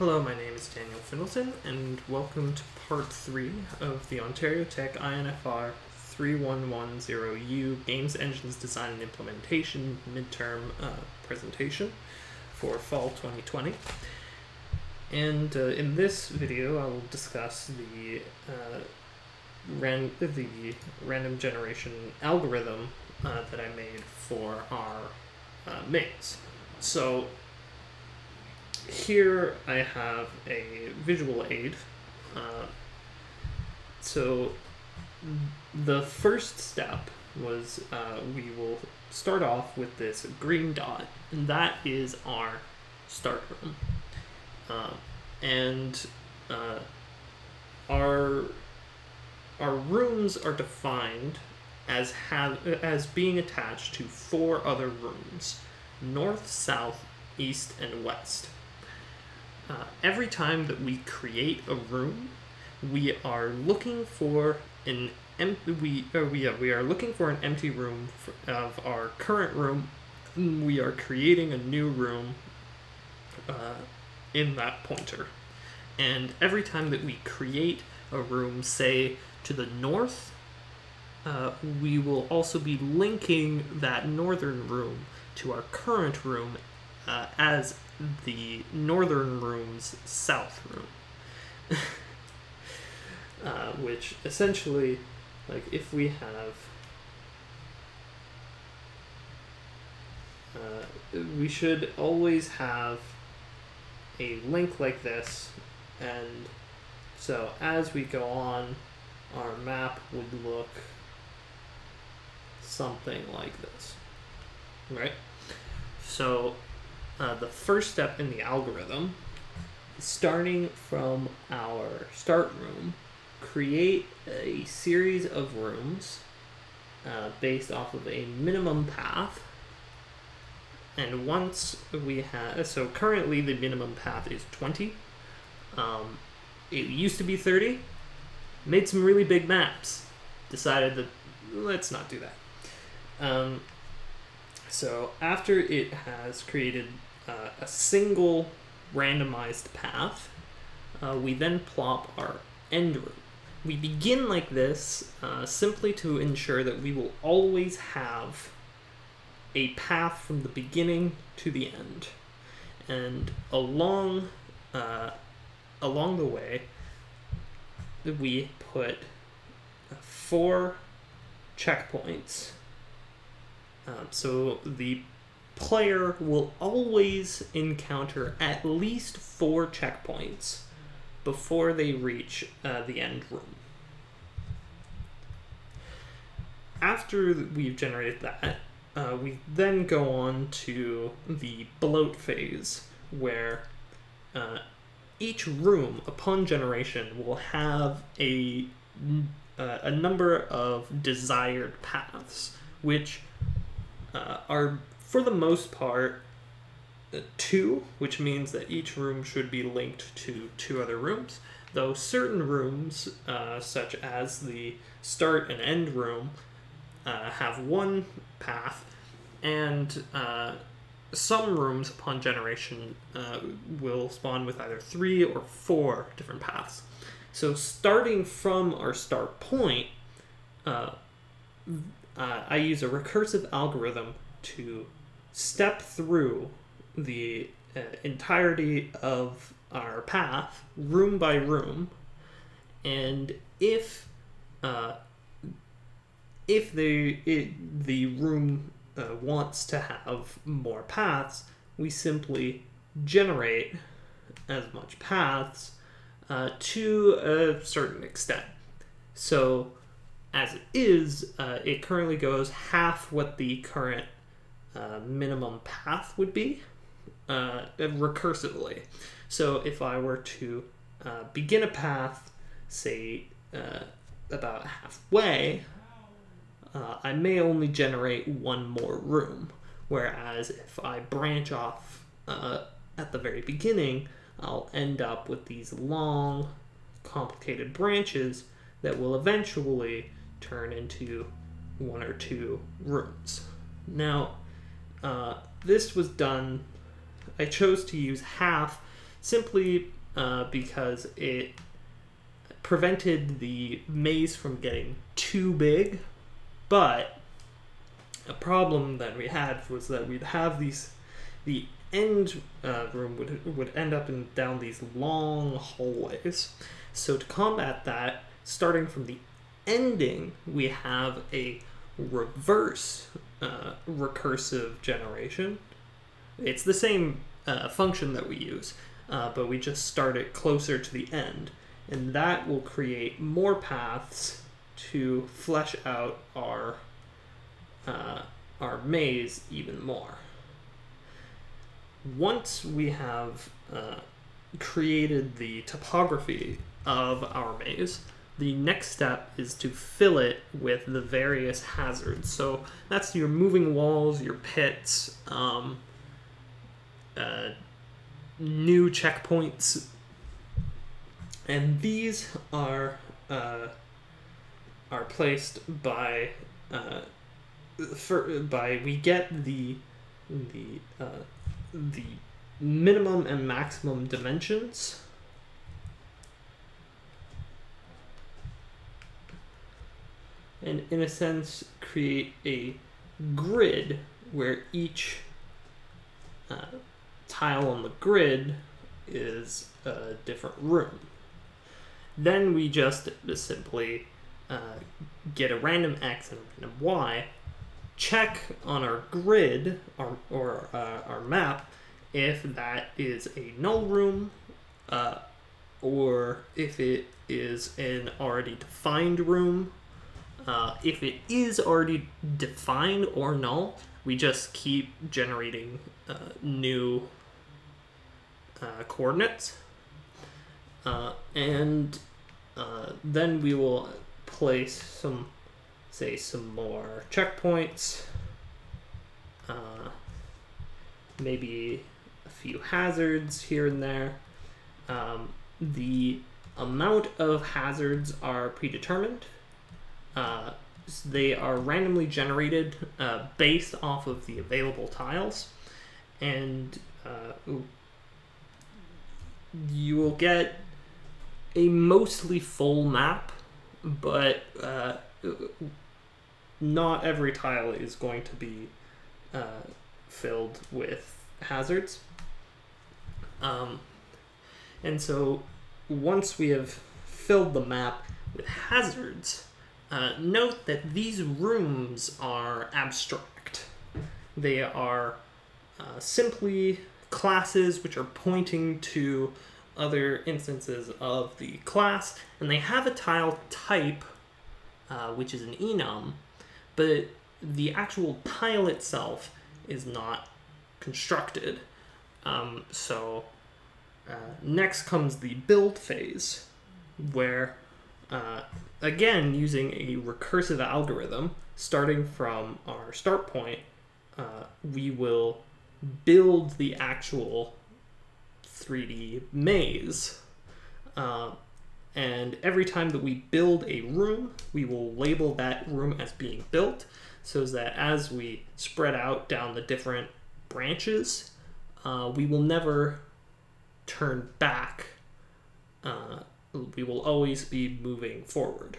Hello, my name is Daniel Findleton, and welcome to part three of the Ontario Tech INFR 3110U Games Engines Design and Implementation midterm uh, presentation for fall 2020. And uh, in this video, I will discuss the uh, ran- the random generation algorithm uh, that I made for our uh, maze. So here I have a visual aid. Uh, so the first step was uh, we will start off with this green dot, and that is our start room. Uh, and our our rooms are defined as have as being attached to four other rooms: north, south, east, and west. Uh, every time that we create a room, we are looking for an empty. We we uh, we are looking for an empty room for, of our current room. We are creating a new room uh, in that pointer, and every time that we create a room, say to the north, uh, we will also be linking that northern room to our current room uh, as the northern room's south room. uh, which essentially, like, if we have. Uh, we should always have a link like this, and so as we go on, our map would look something like this, right? So uh, the first step in the algorithm, starting from our start room, create a series of rooms uh, based off of a minimum path. And once we have, so currently the minimum path is 20. Um, it used to be 30. Made some really big maps. Decided that let's not do that. Um, so after it has created uh, a single randomized path, uh, we then plop our end room. We begin like this uh, simply to ensure that we will always have a path from the beginning to the end. And along, uh, along the way, we put four checkpoints. Um, so the player will always encounter at least four checkpoints before they reach uh, the end room. After we've generated that, uh, we then go on to the bloat phase, where uh, each room, upon generation, will have a, uh, a number of desired paths, which uh, are for the most part, uh, two, which means that each room should be linked to two other rooms. Though certain rooms, uh, such as the start and end room, uh, have one path, and uh, some rooms upon generation uh, will spawn with either three or four different paths. So, starting from our start point, uh, I use a recursive algorithm to step through the uh, entirety of our path, room by room, and if uh, if the it, the room uh, wants to have more paths, we simply generate as much paths uh, to a certain extent. So, as it is, uh, it currently goes half what the current uh, minimum path would be uh, recursively. So if I were to uh, begin a path, say uh, about halfway, uh, I may only generate one more room. Whereas if I branch off uh, at the very beginning, I'll end up with these long, complicated branches that will eventually turn into one or two rooms. Now, uh, this was done, I chose to use half simply uh, because it prevented the maze from getting too big. But a problem that we had was that we'd have these, the end uh, room would would end up in down these long hallways. So to combat that, starting from the ending, we have a reverse uh, recursive generation. It's the same uh, function that we use, uh, but we just start it closer to the end. And that will create more paths to flesh out our, uh, our maze even more. Once we have uh, created the topography of our maze, the next step is to fill it with the various hazards. So that's your moving walls, your pits, um, uh, new checkpoints, and these are uh, are placed by uh, for by we get the the uh, the minimum and maximum dimensions and in a sense create a grid where each uh, tile on the grid is a different room. Then we just simply uh, get a random x and a random y, check on our grid or, or uh, our map if that is a null room uh, or if it is an already defined room uh, if it is already defined or null, we just keep generating uh, new uh, coordinates. Uh, and uh, then we will place some, say, some more checkpoints. Uh, maybe a few hazards here and there. Um, the amount of hazards are predetermined uh, they are randomly generated uh, based off of the available tiles, and uh, you will get a mostly full map, but uh, not every tile is going to be uh, filled with hazards. Um, and so once we have filled the map with hazards, uh, note that these rooms are abstract. They are uh, simply classes which are pointing to other instances of the class, and they have a tile type, uh, which is an enum, but the actual tile itself is not constructed. Um, so uh, next comes the build phase, where uh, again, using a recursive algorithm, starting from our start point, uh, we will build the actual 3D maze. Uh, and every time that we build a room, we will label that room as being built so that as we spread out down the different branches, uh, we will never turn back uh, we will always be moving forward.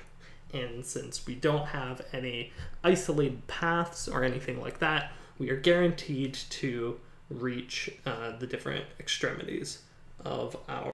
And since we don't have any isolated paths or anything like that, we are guaranteed to reach uh, the different extremities of our